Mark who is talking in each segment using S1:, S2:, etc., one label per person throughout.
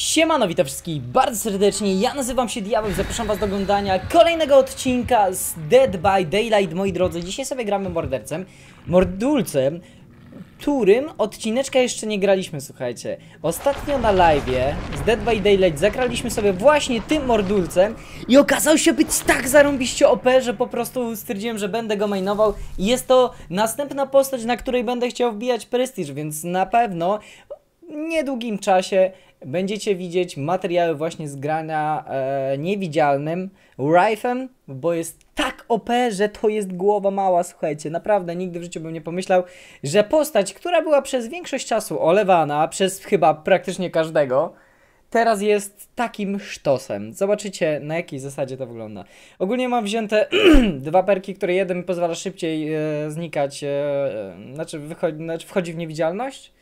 S1: Siemano, witam wszystkich bardzo serdecznie, ja nazywam się Diabeł, zapraszam was do oglądania kolejnego odcinka z Dead by Daylight, moi drodzy. Dzisiaj sobie gramy mordercem, mordulcem, którym odcineczka jeszcze nie graliśmy, słuchajcie. Ostatnio na live'ie z Dead by Daylight zagraliśmy sobie właśnie tym mordulcem i okazał się być tak zarąbiście OP, że po prostu stwierdziłem, że będę go mainował jest to następna postać, na której będę chciał wbijać prestiż, więc na pewno niedługim czasie będziecie widzieć materiały właśnie z grania e, niewidzialnym Rifem, bo jest tak OP, że to jest głowa mała, słuchajcie, naprawdę nigdy w życiu bym nie pomyślał, że postać, która była przez większość czasu olewana, przez chyba praktycznie każdego, teraz jest takim sztosem. Zobaczycie na jakiej zasadzie to wygląda. Ogólnie mam wzięte dwa perki, które jeden mi pozwala szybciej e, znikać, e, e, znaczy, wychodzi, znaczy wchodzi w niewidzialność,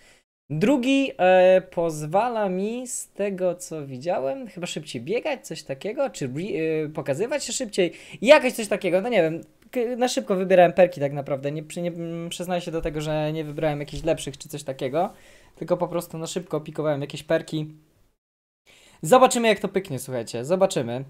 S1: Drugi e, pozwala mi z tego co widziałem, chyba szybciej biegać, coś takiego, czy e, pokazywać się szybciej, jakoś coś takiego, no nie wiem. Na szybko wybierałem perki tak naprawdę, nie, nie mm, przyznaję się do tego, że nie wybrałem jakichś lepszych czy coś takiego, tylko po prostu na szybko pikowałem jakieś perki. Zobaczymy jak to pyknie, słuchajcie, zobaczymy.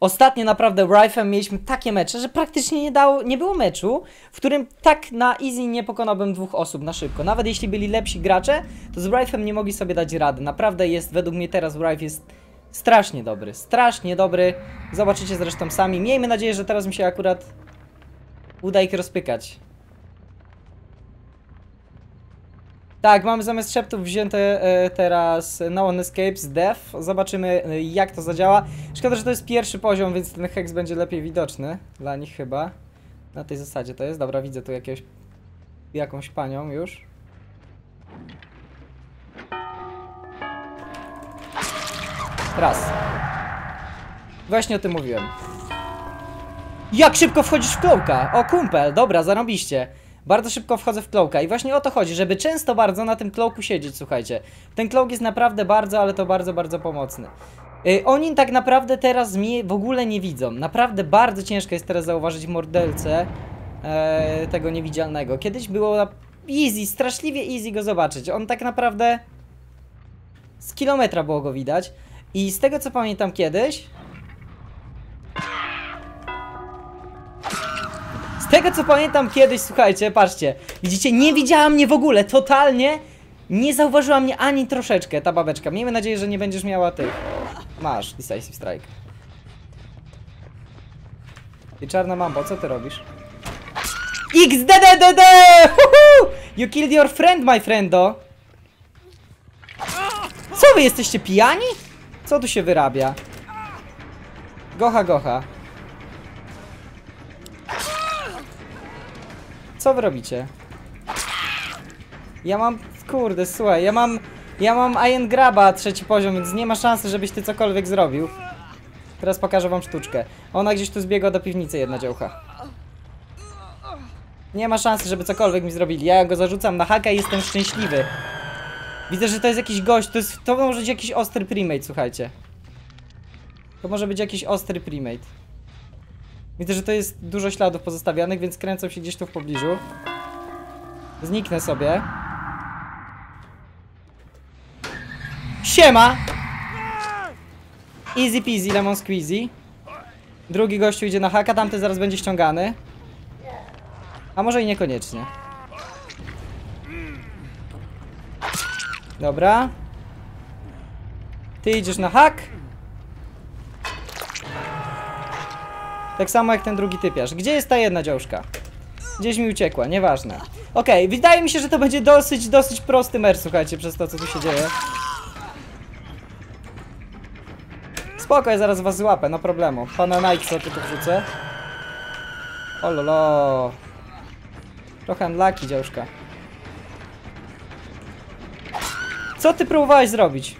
S1: Ostatnio naprawdę Rifem mieliśmy takie mecze, że praktycznie nie, dało, nie było meczu, w którym tak na easy nie pokonałbym dwóch osób na szybko. Nawet jeśli byli lepsi gracze, to z Rifem nie mogli sobie dać rady. Naprawdę jest, według mnie teraz Rife jest strasznie dobry, strasznie dobry. Zobaczycie zresztą sami. Miejmy nadzieję, że teraz mi się akurat uda ich rozpykać. Tak, mamy zamiast szeptów wzięte e, teraz No One Escapes Death. Zobaczymy e, jak to zadziała. Szkoda, że to jest pierwszy poziom, więc ten hex będzie lepiej widoczny dla nich chyba. Na tej zasadzie to jest. Dobra, widzę tu jakiegoś, jakąś panią już. Raz. Właśnie o tym mówiłem. Jak szybko wchodzisz w klołka? O kumpel, dobra, zarobiście. Bardzo szybko wchodzę w klołka i właśnie o to chodzi, żeby często bardzo na tym klołku siedzieć, słuchajcie. Ten klołk jest naprawdę bardzo, ale to bardzo, bardzo pomocny. Yy, oni tak naprawdę teraz mnie w ogóle nie widzą. Naprawdę bardzo ciężko jest teraz zauważyć mordelcę e, tego niewidzialnego. Kiedyś było easy, straszliwie easy go zobaczyć. On tak naprawdę z kilometra było go widać. I z tego co pamiętam kiedyś, tego co pamiętam kiedyś, słuchajcie, patrzcie, widzicie, nie widziała mnie w ogóle, totalnie nie zauważyła mnie ani troszeczkę ta babeczka. Miejmy nadzieję, że nie będziesz miała tych. Masz, Decisive Strike. I czarna mambo, co ty robisz? XDDDD! You killed your friend, my friendo! Co wy jesteście pijani? Co tu się wyrabia? Gocha, gocha. Co wy robicie? Ja mam, kurde, słuchaj, ja mam, ja mam Iron Graba trzeci poziom, więc nie ma szansy, żebyś ty cokolwiek zrobił. Teraz pokażę wam sztuczkę. Ona gdzieś tu zbiegła do piwnicy, jedna działka. Nie ma szansy, żeby cokolwiek mi zrobili. Ja go zarzucam na haka i jestem szczęśliwy. Widzę, że to jest jakiś gość, to, jest, to może być jakiś ostry primate, słuchajcie. To może być jakiś ostry primate. Widzę, że to jest dużo śladów pozostawionych, więc kręcą się gdzieś tu w pobliżu. Zniknę sobie. Siema! Easy peasy, lemon squeezy. Drugi gościu idzie na haka, tamty zaraz będzie ściągany. A może i niekoniecznie. Dobra. Ty idziesz na hak. Tak samo jak ten drugi typiarz. Gdzie jest ta jedna dziążka? Gdzieś mi uciekła, nieważne. Okej, wydaje mi się, że to będzie dosyć, dosyć prosty mer, słuchajcie, przez to, co tu się dzieje. Spoko, ja zaraz was złapę, no problemu. Pana Nike'a tylko wrzucę. Ololo. Trochę unlucky, dziążka. Co ty próbowałeś zrobić?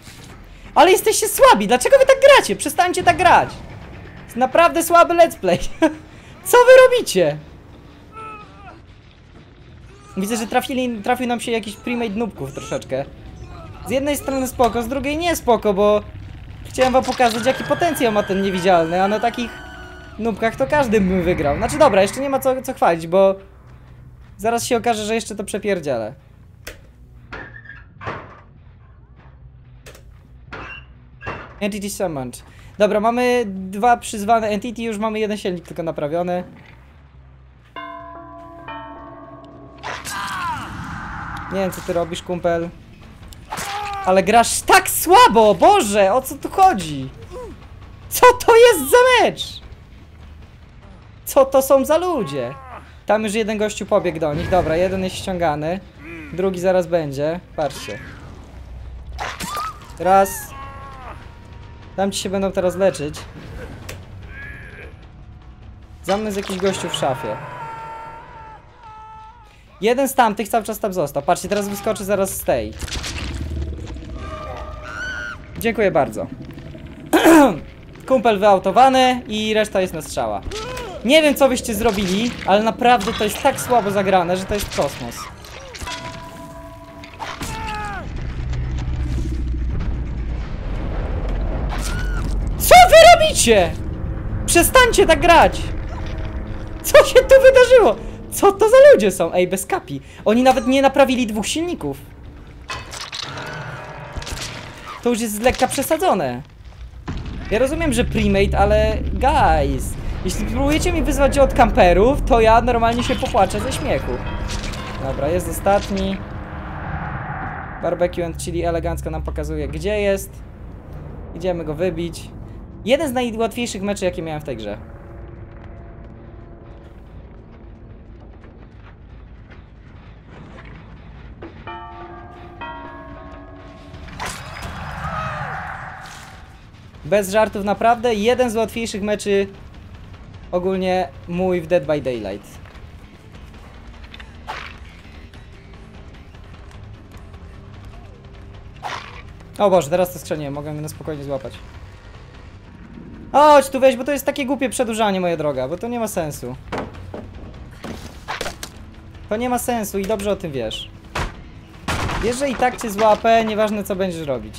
S1: Ale jesteście słabi, dlaczego wy tak gracie? Przestańcie tak grać. Jest naprawdę słaby let's play. Co wy robicie? Widzę, że trafili, trafił nam się jakiś primate nubków troszeczkę. Z jednej strony spoko, z drugiej nie spoko, bo chciałem wam pokazać jaki potencjał ma ten niewidzialny, a na takich nubkach to każdy by wygrał. Znaczy dobra, jeszcze nie ma co, co chwalić, bo zaraz się okaże, że jeszcze to przepierdzielę. Entity summoned. Dobra, mamy dwa przyzwane entity, już mamy jeden silnik tylko naprawiony. Nie wiem co ty robisz, kumpel. Ale grasz tak słabo, Boże, o co tu chodzi? Co to jest za mecz? Co to są za ludzie? Tam już jeden gościu pobiegł do nich. Dobra, jeden jest ściągany. Drugi zaraz będzie. Patrzcie. Raz. Tam ci się będą teraz leczyć. Za mną jest jakiś gościu w szafie. Jeden z tamtych cały czas tam został. Patrzcie, teraz wyskoczy zaraz z tej. Dziękuję bardzo. Kumpel wyautowany i reszta jest na strzała. Nie wiem co byście zrobili, ale naprawdę to jest tak słabo zagrane, że to jest kosmos. Robicie? Przestańcie tak grać! Co się tu wydarzyło? Co to za ludzie są? Ej, bez kapi. Oni nawet nie naprawili dwóch silników. To już jest z lekka przesadzone. Ja rozumiem, że premade, ale guys, jeśli próbujecie mi wyzwać od kamperów, to ja normalnie się popłaczę ze śmiechu. Dobra, jest ostatni. Barbecue and chili elegancko nam pokazuje, gdzie jest. Idziemy go wybić. Jeden z najłatwiejszych meczy, jakie miałem w tej grze. Bez żartów naprawdę, jeden z łatwiejszych meczy ogólnie mój w Dead by Daylight. O Boże, teraz to skrzeniłem, mogę na spokojnie złapać. Chodź tu weź, bo to jest takie głupie przedłużanie, moja droga, bo to nie ma sensu. To nie ma sensu i dobrze o tym wiesz. Wiesz, że i tak cię złapę, nieważne co będziesz robić.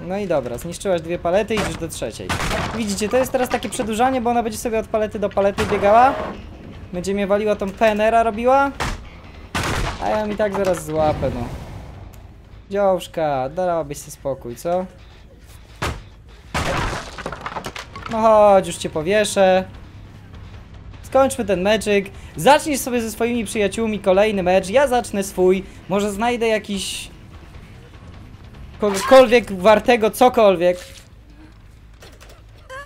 S1: No i dobra, zniszczyłaś dwie palety i idziesz do trzeciej. Widzicie, to jest teraz takie przedłużanie, bo ona będzie sobie od palety do palety biegała. Będzie mnie waliła tą PNR-a robiła. A ja mi tak zaraz złapę, no. Dziążka, dałabyś sobie spokój, co? No chodź, już cię powieszę. Skończmy ten meczyk. Zacznij sobie ze swoimi przyjaciółmi kolejny mecz. Ja zacznę swój. Może znajdę jakiś... Kogokolwiek wartego, cokolwiek.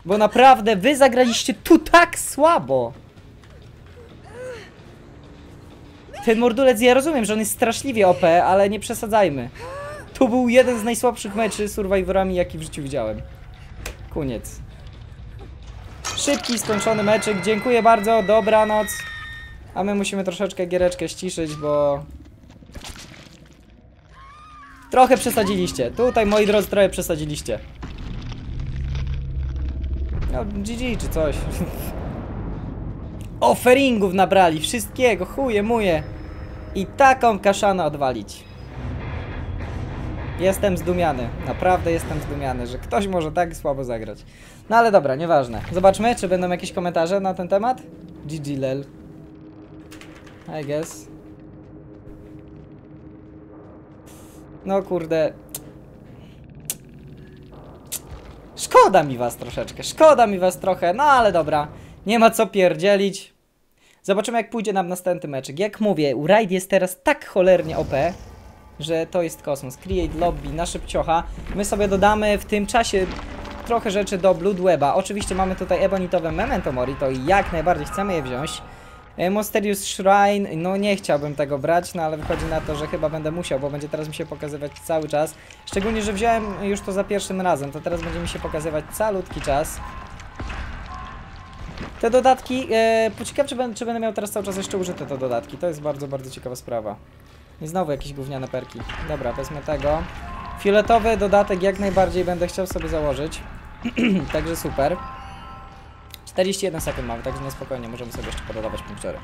S1: Bo naprawdę wy zagraliście tu tak słabo. Ten mordulec, ja rozumiem, że on jest straszliwie OP, ale nie przesadzajmy. To był jeden z najsłabszych meczy z Survivorami, jaki w życiu widziałem. Koniec. Szybki, skończony meczyk. Dziękuję bardzo, dobranoc. A my musimy troszeczkę giereczkę ściszyć, bo... Trochę przesadziliście. Tutaj, moi drodzy, trochę przesadziliście. No, GG czy coś. Offeringów nabrali, wszystkiego, chuje, muje. I taką kaszanę odwalić. Jestem zdumiany, naprawdę jestem zdumiany, że ktoś może tak słabo zagrać. No ale dobra, nieważne. Zobaczmy, czy będą jakieś komentarze na ten temat. GG lel. I guess. No kurde. Szkoda mi was troszeczkę, szkoda mi was trochę, no ale dobra. Nie ma co pierdzielić. Zobaczymy jak pójdzie nam następny meczek. Jak mówię, Raid jest teraz tak cholernie OP, że to jest kosmos. Create lobby na szybciocha. My sobie dodamy w tym czasie trochę rzeczy do Bloodweba. Oczywiście mamy tutaj ebonitowe Memento Mori, to jak najbardziej chcemy je wziąć. E, Mysterious Shrine, no nie chciałbym tego brać, no ale wychodzi na to, że chyba będę musiał, bo będzie teraz mi się pokazywać cały czas. Szczególnie, że wziąłem już to za pierwszym razem, to teraz będzie mi się pokazywać calutki czas. Te dodatki, e, czy czy będę miał teraz cały czas jeszcze użyte te dodatki, to jest bardzo, bardzo ciekawa sprawa. I znowu jakieś gówniane perki. Dobra, wezmę tego. Fioletowy dodatek jak najbardziej będę chciał sobie założyć. Także super. 41 sekund mamy, także na spokojnie możemy sobie jeszcze pododawać punkciory.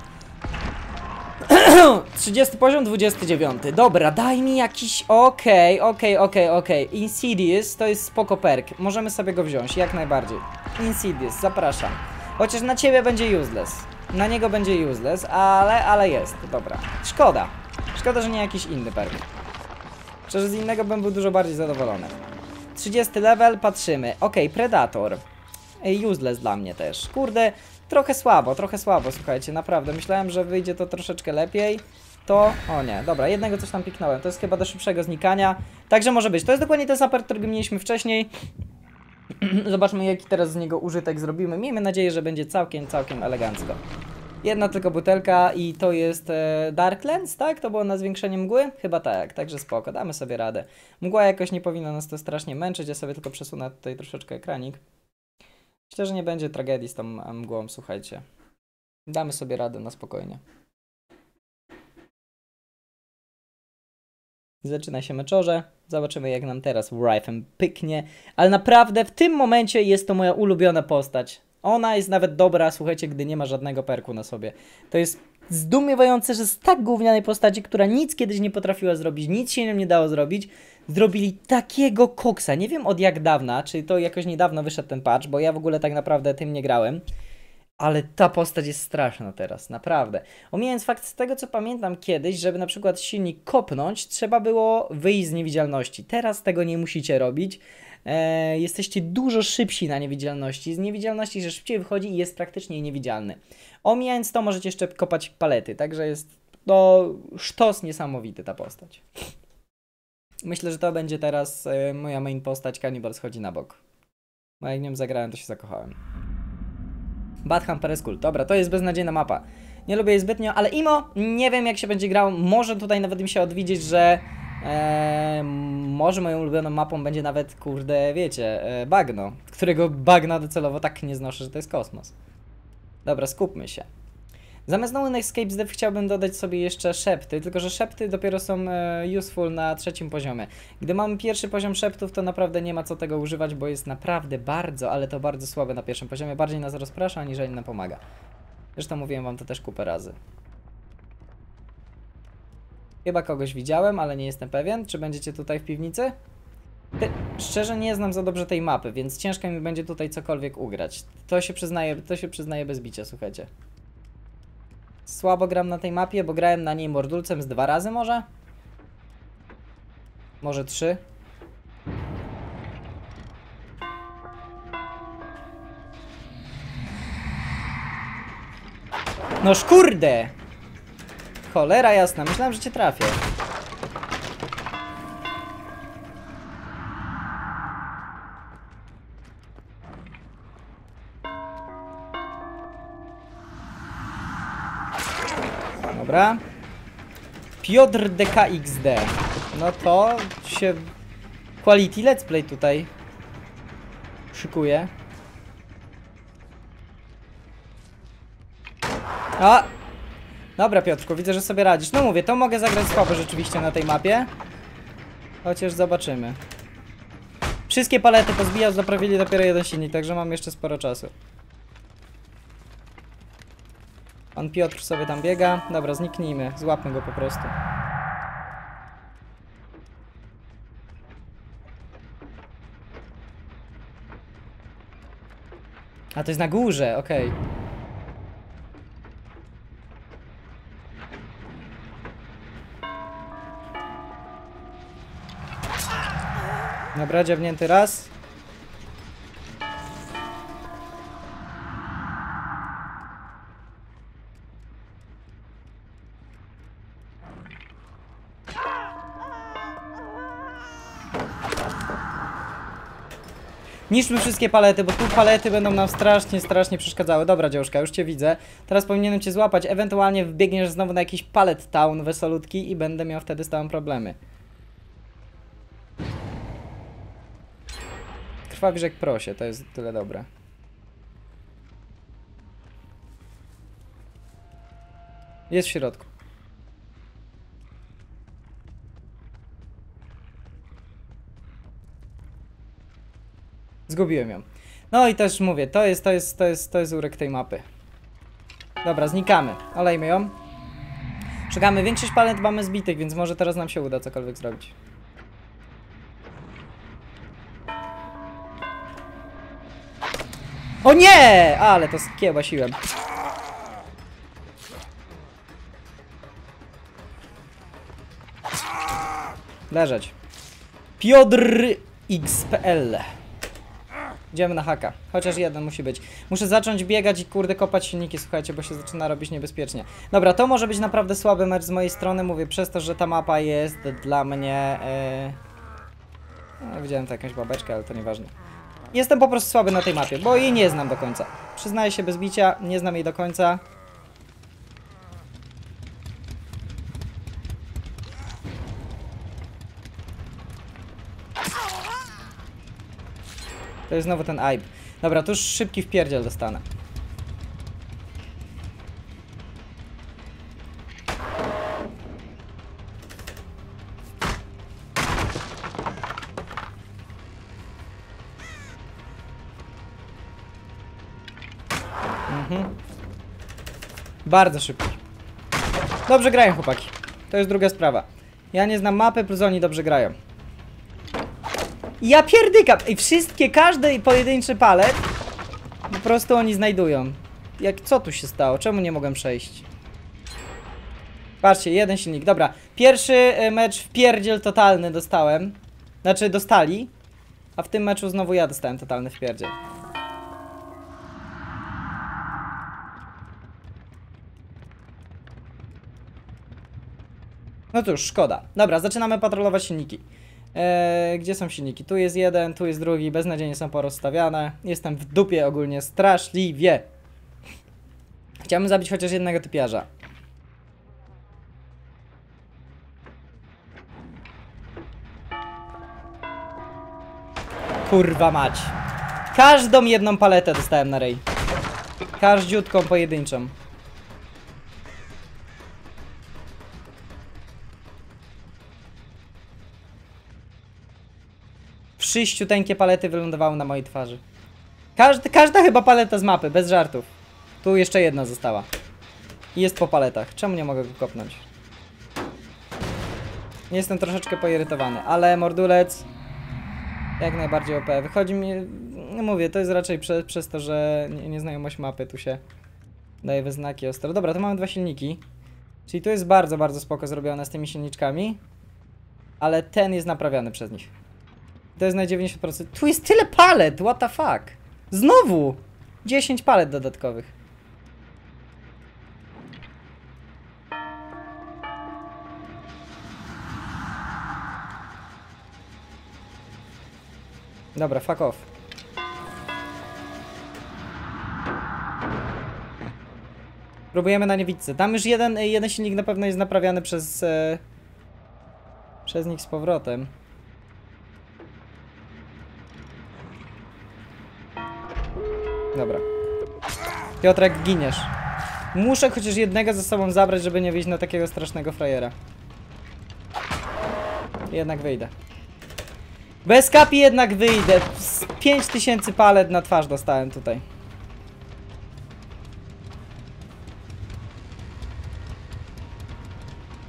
S1: 30 poziom, 29. Dobra, daj mi jakiś... Okej, okej, okej, okej. Insidious to jest spoko perk. Możemy sobie go wziąć, jak najbardziej. Insidious, zapraszam. Chociaż na ciebie będzie useless. Na niego będzie useless, ale, ale jest. Dobra. Szkoda. Szkoda, że nie jakiś inny perk. Szczerze z innego bym był dużo bardziej zadowolony. 30 level, patrzymy. Okej, Predator. Useless dla mnie też. Kurde, trochę słabo, trochę słabo, słuchajcie, naprawdę. Myślałem, że wyjdzie to troszeczkę lepiej. To, o nie, dobra, jednego coś tam piknąłem. To jest chyba do szybszego znikania. Także może być. To jest dokładnie ten saper, którego mieliśmy wcześniej. Zobaczmy, jaki teraz z niego użytek zrobimy. Miejmy nadzieję, że będzie całkiem, całkiem elegancko. Jedna tylko butelka i to jest e, Dark Lens, tak? To było na zwiększenie mgły? Chyba tak, także spoko, damy sobie radę. Mgła jakoś nie powinna nas to strasznie męczyć, ja sobie tylko przesunę tutaj troszeczkę ekranik. Myślę, że nie będzie tragedii z tą e, mgłą, słuchajcie. Damy sobie radę na spokojnie. Zaczyna się meczorze. Zobaczymy, jak nam teraz Rifem pyknie. Ale naprawdę w tym momencie jest to moja ulubiona postać. Ona jest nawet dobra, słuchajcie, gdy nie ma żadnego perku na sobie. To jest zdumiewające, że z tak gównianej postaci, która nic kiedyś nie potrafiła zrobić, nic się nam nie dało zrobić, zrobili takiego koksa. Nie wiem od jak dawna, czy to jakoś niedawno wyszedł ten patch, bo ja w ogóle tak naprawdę tym nie grałem. Ale ta postać jest straszna teraz, naprawdę. Omijając fakt z tego, co pamiętam kiedyś, żeby na przykład silnik kopnąć, trzeba było wyjść z niewidzialności. Teraz tego nie musicie robić. E, jesteście dużo szybsi na niewidzialności. Z niewidzialności, że szybciej wychodzi i jest praktycznie niewidzialny. Omijając to, możecie jeszcze kopać palety, także jest to sztos niesamowity ta postać. Myślę, że to będzie teraz e, moja main postać, Cannibal schodzi na bok. Bo jak nią zagrałem, to się zakochałem. Bad Humper School. Dobra, to jest beznadziejna mapa. Nie lubię jej zbytnio, ale Imo, nie wiem jak się będzie grał. Może tutaj nawet mi się odwiedzić, że e, może moją ulubioną mapą będzie nawet, kurde, wiecie, e, bagno, którego bagna docelowo tak nie znoszę, że to jest kosmos. Dobra, skupmy się. Zamiast No One Escapes Dev chciałbym dodać sobie jeszcze szepty, tylko że szepty dopiero są e, useful na trzecim poziomie. Gdy mamy pierwszy poziom szeptów, to naprawdę nie ma co tego używać, bo jest naprawdę bardzo, ale to bardzo słabe na pierwszym poziomie. Bardziej nas rozprasza, aniżeli nam pomaga. Zresztą mówiłem wam to też kupę razy. Chyba kogoś widziałem, ale nie jestem pewien. Czy będziecie tutaj w piwnicy? Szczerze nie znam za dobrze tej mapy, więc ciężko mi będzie tutaj cokolwiek ugrać. To się przyznaje, to się przyznaje bez bicia, słuchajcie. Słabo gram na tej mapie, bo grałem na niej mordulcem z dwa razy może? Może trzy? No szkurde! Cholera jasna, myślałem, że cię trafię. Dobra. Piotr DKXD. No to się quality let's play tutaj szykuje. A! Dobra Piotrku, widzę, że sobie radzisz. No mówię, to mogę zagrać słabo rzeczywiście na tej mapie. Chociaż zobaczymy. Wszystkie palety pozbijał, naprawili dopiero jeden silnik, także mam jeszcze sporo czasu. Pan Piotr sobie tam biega. Dobra, zniknijmy. Złapmy go po prostu. A to jest na górze, okej. Dobra, dziabnięty raz. Niszczmy wszystkie palety, bo tu palety będą nam strasznie, strasznie przeszkadzały. Dobra, dziążka, już cię widzę. Teraz powinienem cię złapać. Ewentualnie wbiegniesz znowu na jakiś palet town wesolutki i będę miał wtedy z tobą problemy. Krwawisz jak prosie, to jest tyle dobre. Jest w środku. Zgubiłem ją. No i też mówię, to jest, to jest, to jest, to jest urek tej mapy. Dobra, znikamy. Olejmy ją. Czekamy, większość palet mamy zbitych, więc może teraz nam się uda cokolwiek zrobić. O nie! Ale to skiełbasiłem. Leżeć. Piotr XPL. Idziemy na haka. Chociaż jeden musi być. Muszę zacząć biegać i kurde kopać silniki, słuchajcie, bo się zaczyna robić niebezpiecznie. Dobra, to może być naprawdę słaby mecz z mojej strony, mówię, przez to, że ta mapa jest dla mnie... Yy... No, widziałem tu jakąś babeczkę, ale to nieważne. Jestem po prostu słaby na tej mapie, bo jej nie znam do końca. Przyznaję się bez bicia, nie znam jej do końca. To jest znowu ten aib. Dobra, tu już szybki wpierdziel dostanę. Bardzo szybki. Dobrze grają chłopaki. To jest druga sprawa. Ja nie znam mapy, plus oni dobrze grają. Ja pierdykam! I wszystkie, każdy pojedynczy palet po prostu oni znajdują. Jak, co tu się stało? Czemu nie mogłem przejść? Patrzcie, jeden silnik. Dobra, pierwszy e, mecz w pierdziel totalny dostałem. Znaczy, dostali. A w tym meczu znowu ja dostałem totalny wpierdziel. No cóż, szkoda. Dobra, zaczynamy patrolować silniki. Eee, gdzie są silniki? Tu jest jeden, tu jest drugi, beznadziejnie są porozstawiane. Jestem w dupie ogólnie, straszliwie. Chciałbym zabić chociaż jednego typiarza. Kurwa mać. Każdą jedną paletę dostałem na rej. Każdziutką pojedynczą. Wszyściuteńkie palety wylądowały na mojej twarzy. Każda chyba paleta z mapy, bez żartów. Tu jeszcze jedna została. I jest po paletach. Czemu nie mogę go kopnąć? Jestem troszeczkę poirytowany, ale mordulec jak najbardziej OP. Wychodzi mi, no mówię, to jest raczej prze, przez to, że nie- nieznajomość mapy tu się daje we znaki ostro. Dobra, to mamy dwa silniki. Czyli tu jest bardzo, bardzo spoko zrobione z tymi silniczkami. Ale ten jest naprawiany przez nich. To jest na 90%. Tu jest tyle palet, what the fuck? Znowu! 10 palet dodatkowych. Dobra, fuck off. Próbujemy na niewidce. Tam już jeden, jeden silnik na pewno jest naprawiany przez... E, przez nich z powrotem. Piotrek, giniesz. Muszę chociaż jednego ze sobą zabrać, żeby nie wyjść na takiego strasznego frajera. Jednak wyjdę. Bez kapi jednak wyjdę. Z 5000 palet na twarz dostałem tutaj.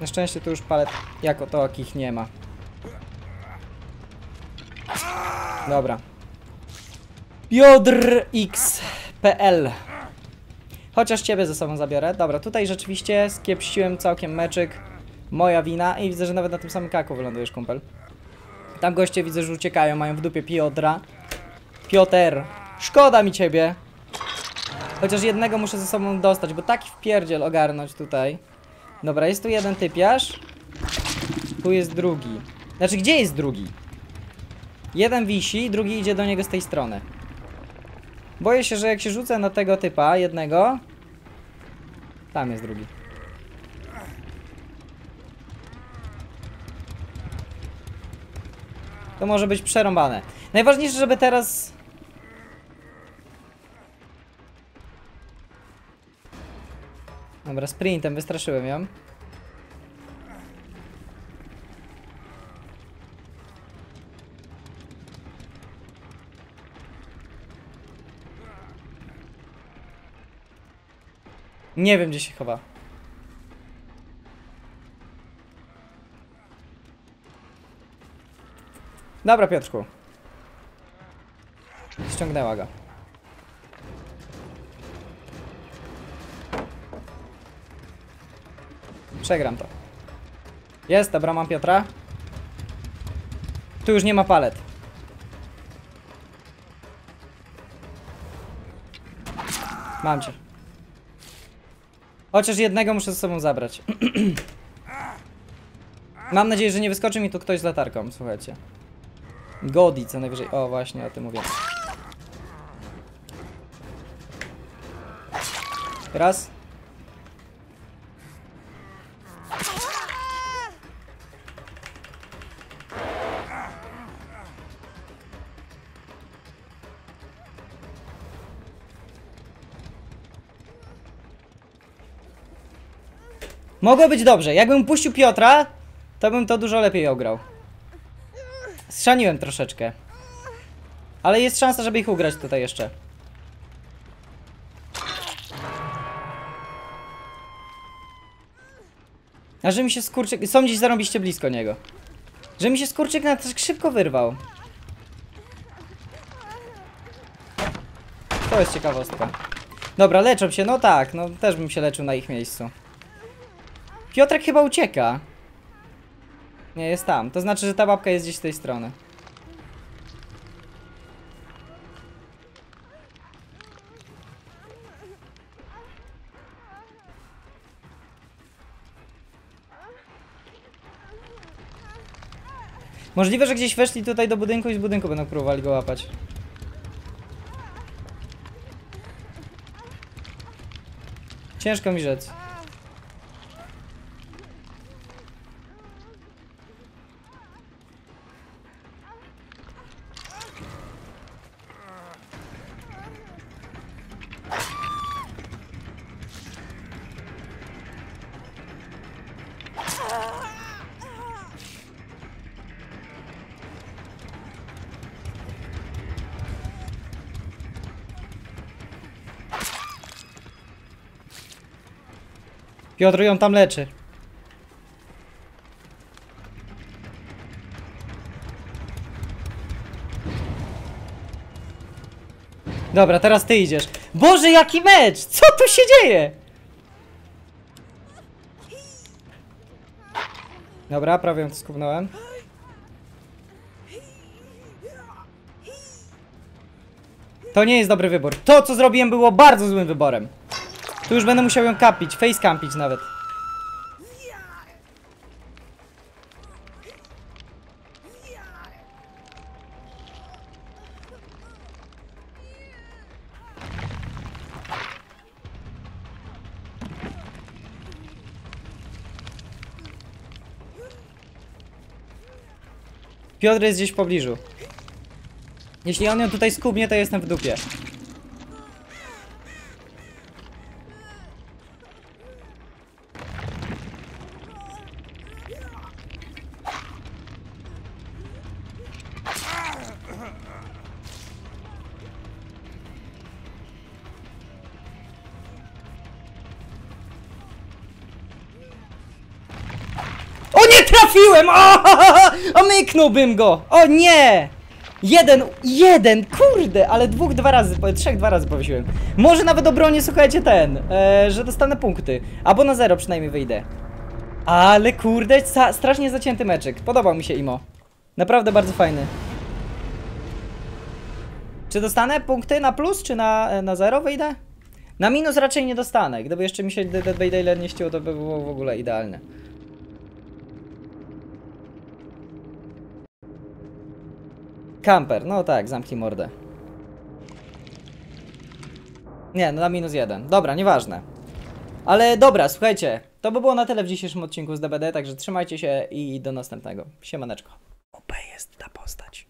S1: Na szczęście tu już palet jako to takich nie ma. Dobra. Piotr XPL. Chociaż ciebie ze sobą zabiorę. Dobra, tutaj rzeczywiście skiepściłem całkiem meczyk. Moja wina. I widzę, że nawet na tym samym kaku wylądujesz, kumpel. Tam goście widzę, że uciekają, mają w dupie Piotra. Piotr, szkoda mi ciebie. Chociaż jednego muszę ze sobą dostać, bo taki wpierdziel ogarnąć tutaj. Dobra, jest tu jeden typiarz. Tu jest drugi. Znaczy, gdzie jest drugi? Jeden wisi, drugi idzie do niego z tej strony. Boję się, że jak się rzucę na tego typa, jednego... Tam jest drugi. To może być przerąbane. Najważniejsze, żeby teraz... Dobra, sprintem wystraszyłem ją. Nie wiem, gdzie się chowa. Dobra, Piotrku. Ściągnęła go. Przegram to. Jest, dobra, mam Piotra. Tu już nie ma palet. Mam cię. Chociaż jednego muszę ze sobą zabrać. Mam nadzieję, że nie wyskoczy mi tu ktoś z latarką, słuchajcie. Godi co najwyżej. O, właśnie o tym mówię. Raz. Mogło być dobrze. Jakbym puścił Piotra, to bym to dużo lepiej ograł. Strzaniłem troszeczkę. Ale jest szansa, żeby ich ugrać tutaj jeszcze. A że mi się skurczyk... Są gdzieś zarąbiście blisko niego. Że mi się skurczyk na tak szybko wyrwał. To jest ciekawostka. Dobra, leczą się, no tak, no też bym się leczył na ich miejscu. Piotrek chyba ucieka. Nie, jest tam. To znaczy, że ta babka jest gdzieś z tej strony. Możliwe, że gdzieś weszli tutaj do budynku i z budynku będą próbowali go łapać. Ciężko mi rzec. Piotr ją tam leczy. Dobra, teraz ty idziesz. Boże, jaki mecz! Co tu się dzieje? Dobra, prawie ją skubnąłem. To nie jest dobry wybór. To, co zrobiłem, było bardzo złym wyborem. Tu już będę musiał ją kapić, face campić nawet. Piotr jest gdzieś w pobliżu. Jeśli on ją tutaj skubnie, to jestem w dupie. Omyknąłbym go! O nie! Jeden, jeden, kurde, ale dwóch dwa razy, trzech dwa razy powiesiłem. Może nawet obronie, słuchajcie, ten, e, że dostanę punkty. Albo na zero przynajmniej wyjdę. Ale kurde, strasznie zacięty meczek. Podobał mi się Imo. Naprawdę bardzo fajny. Czy dostanę punkty na plus, czy na, e, na zero wyjdę? Na minus raczej nie dostanę. Gdyby jeszcze mi się Dead by Daylight nie to by było w ogóle idealne. Kamper, no tak, zamknij mordę. Nie, no na minus jeden. Dobra, nieważne. Ale dobra, słuchajcie, to by było na tyle w dzisiejszym odcinku z DBD, także trzymajcie się i do następnego. Siemaneczko. OP jest ta postać.